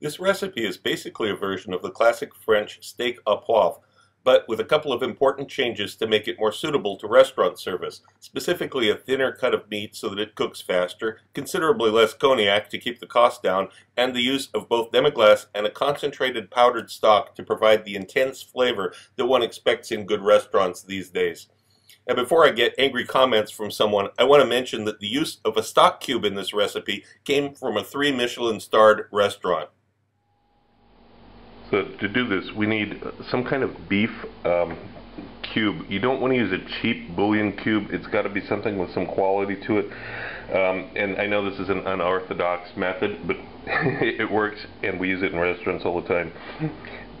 This recipe is basically a version of the classic French steak au poivre, but with a couple of important changes to make it more suitable to restaurant service, specifically a thinner cut of meat so that it cooks faster, considerably less cognac to keep the cost down, and the use of both demi-glace and a concentrated powdered stock to provide the intense flavor that one expects in good restaurants these days. And before I get angry comments from someone, I want to mention that the use of a stock cube in this recipe came from a three Michelin starred restaurant. So to do this, we need some kind of beef um, cube. You don't want to use a cheap bouillon cube. It's got to be something with some quality to it. Um, and I know this is an unorthodox method, but it works, and we use it in restaurants all the time.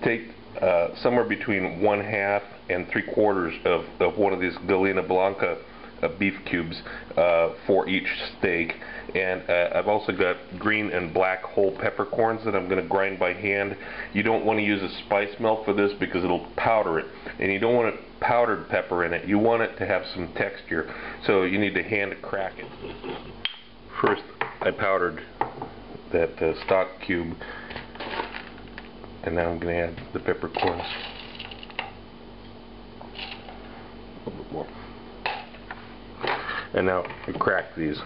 Take uh, somewhere between one half and three quarters of, of one of these Gallina Blanca uh, beef cubes uh, for each steak. And uh, I've also got green and black whole peppercorns that I'm going to grind by hand. You don't want to use a spice mill for this because it'll powder it. And you don't want a powdered pepper in it. You want it to have some texture. So you need to hand crack it. First, I powdered that uh, stock cube. And now I'm going to add the peppercorns. A little bit more. And now crack these.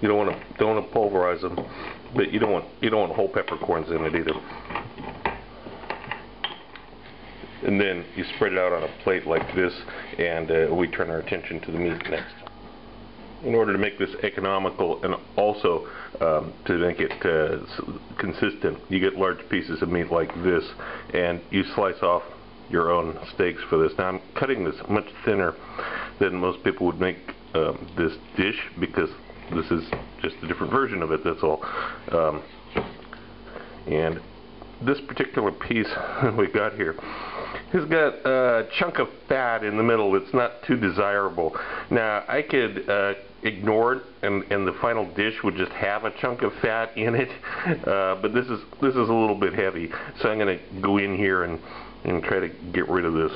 You don't want to don't want to pulverize them, but you don't want you don't want whole peppercorns in it either. And then you spread it out on a plate like this, and uh, we turn our attention to the meat next. In order to make this economical and also um, to make it uh, consistent, you get large pieces of meat like this, and you slice off your own steaks for this. Now I'm cutting this much thinner than most people would make um, this dish because this is just a different version of it, that's all. Um, and this particular piece we got here has got a chunk of fat in the middle that's not too desirable. Now I could uh, ignore it and, and the final dish would just have a chunk of fat in it, uh, but this is this is a little bit heavy, so I'm going to go in here and, and try to get rid of this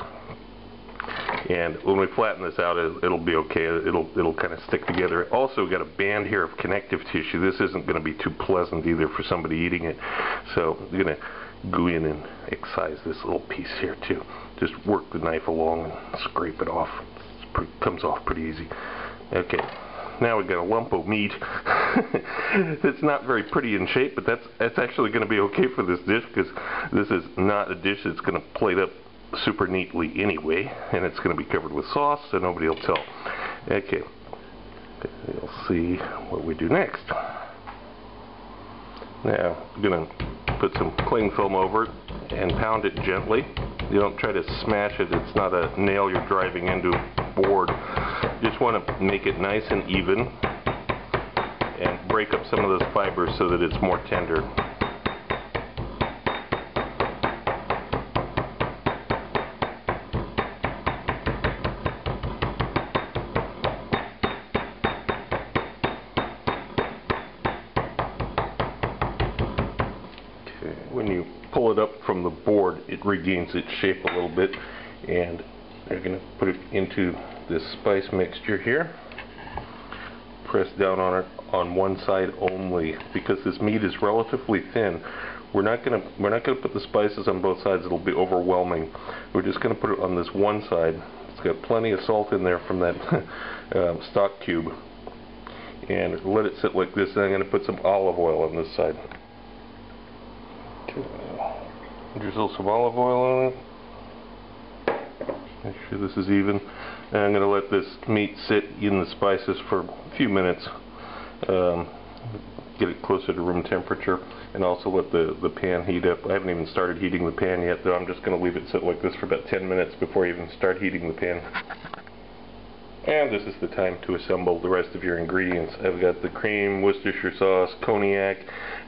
and when we flatten this out it'll be okay. It'll it'll kind of stick together. Also got a band here of connective tissue. This isn't going to be too pleasant either for somebody eating it. So I'm going to go in and excise this little piece here too. Just work the knife along and scrape it off. It comes off pretty easy. Okay. Now we've got a lump of meat. It's not very pretty in shape but that's that's actually going to be okay for this dish because this is not a dish that's going to plate up super neatly anyway, and it's going to be covered with sauce, so nobody will tell. Okay, you'll see what we do next. Now, I'm going to put some cling film over it and pound it gently. You don't try to smash it, it's not a nail you're driving into a board. You just want to make it nice and even and break up some of those fibers so that it's more tender. When you pull it up from the board, it regains its shape a little bit. And you're going to put it into this spice mixture here. Press down on it on one side only because this meat is relatively thin. We're not going to we're not going to put the spices on both sides. It'll be overwhelming. We're just going to put it on this one side. It's got plenty of salt in there from that um, stock cube. And let it sit like this. And I'm going to put some olive oil on this side. Drizzle some olive oil on it. Make sure this is even. And I'm going to let this meat sit in the spices for a few minutes. Um, get it closer to room temperature and also let the, the pan heat up. I haven't even started heating the pan yet though. I'm just going to leave it sit like this for about 10 minutes before I even start heating the pan. And this is the time to assemble the rest of your ingredients. I've got the cream, Worcestershire sauce, cognac,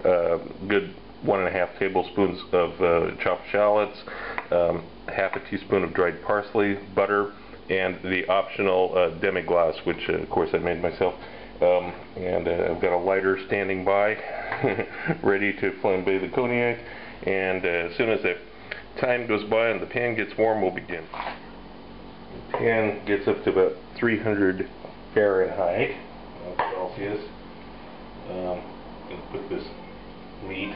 uh, good one and a half tablespoons of uh, chopped shallots, um, half a teaspoon of dried parsley, butter, and the optional uh, demi-glace, which uh, of course I made myself. Um, and uh, I've got a lighter standing by, ready to flambe the cognac. And uh, as soon as the time goes by and the pan gets warm, we'll begin. The pan gets up to about 300 Fahrenheit, Celsius. Um, put this meat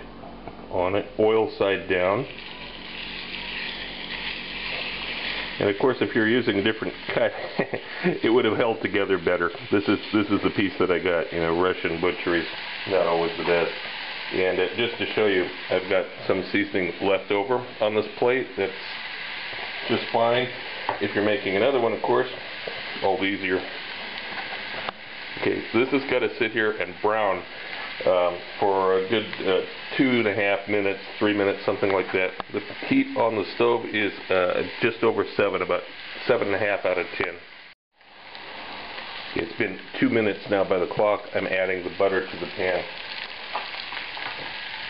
on it, oil side down. And of course, if you're using a different cut, it would have held together better. This is this is the piece that I got. You know, Russian butchery, not always the best. And uh, just to show you, I've got some seasoning left over on this plate. That's just fine. If you're making another one, of course, all the easier. Okay, so this has got to sit here and brown um, for a good uh, two and a half minutes, three minutes, something like that. The heat on the stove is uh, just over seven, about seven and a half out of ten. It's been two minutes now by the clock. I'm adding the butter to the pan.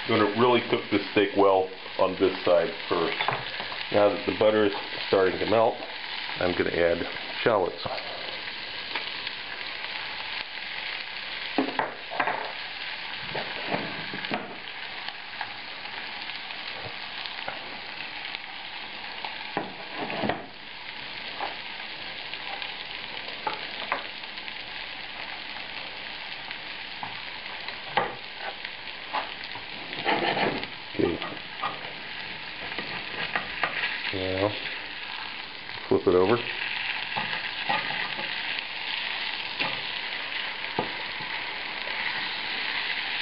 I'm going to really cook this steak well on this side first. Now that the butter is starting to melt, I'm going to add shallots. Now, flip it over.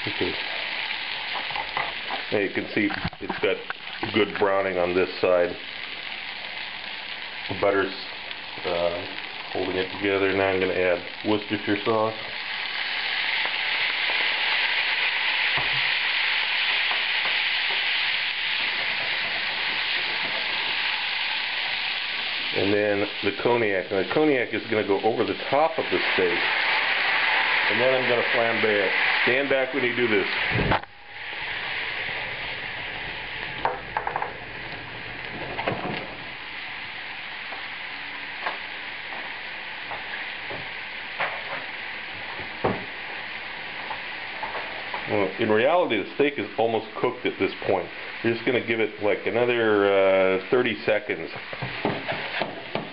Okay. Now you can see it's got good browning on this side. The butter's uh, holding it together. Now I'm going to add Worcestershire sauce. And then the cognac. And the cognac is going to go over the top of the steak. And then I'm going to flambe it. Stand back when you do this. Well, in reality, the steak is almost cooked at this point. You're just going to give it like another uh, 30 seconds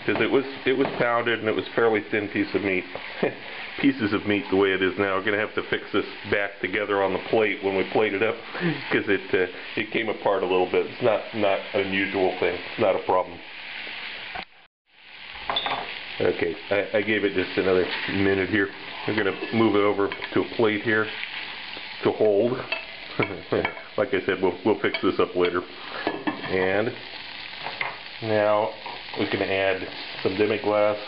because it was it was pounded and it was fairly thin piece of meat. Pieces of meat the way it is now. We're going to have to fix this back together on the plate when we plate it up because it uh, it came apart a little bit. It's not not unusual thing. It's not a problem. Okay, I, I gave it just another minute here. We're going to move it over to a plate here to hold. like I said, we'll, we'll fix this up later. And now we can add some demi-glace.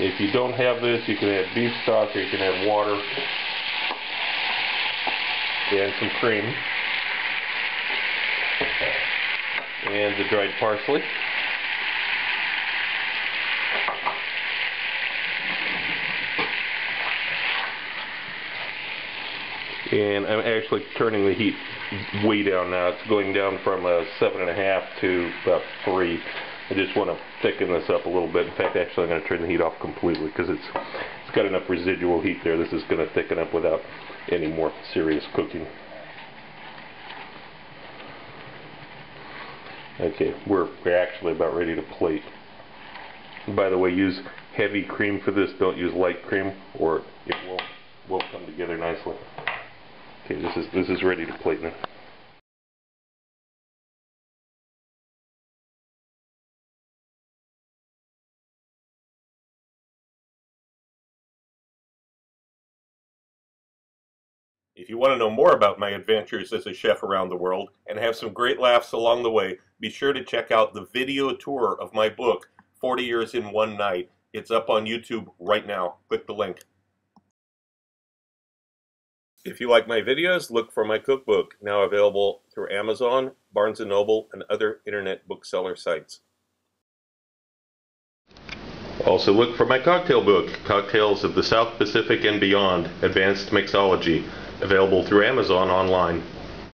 If you don't have this, you can add beef stock or you can add water and some cream and the dried parsley. and I'm actually turning the heat way down now. It's going down from a seven and a half to about three. I just want to thicken this up a little bit. In fact, actually, I'm going to turn the heat off completely because it's it's got enough residual heat there. This is going to thicken up without any more serious cooking. Okay, we're we're actually about ready to plate. By the way, use heavy cream for this. Don't use light cream, or it won't won't come together nicely. Okay, this is this is ready to plate now. If you want to know more about my adventures as a chef around the world and have some great laughs along the way, be sure to check out the video tour of my book, 40 Years in One Night. It's up on YouTube right now. Click the link. If you like my videos, look for my cookbook, now available through Amazon, Barnes & Noble, and other internet bookseller sites. Also look for my cocktail book, Cocktails of the South Pacific and Beyond, Advanced Mixology available through Amazon online.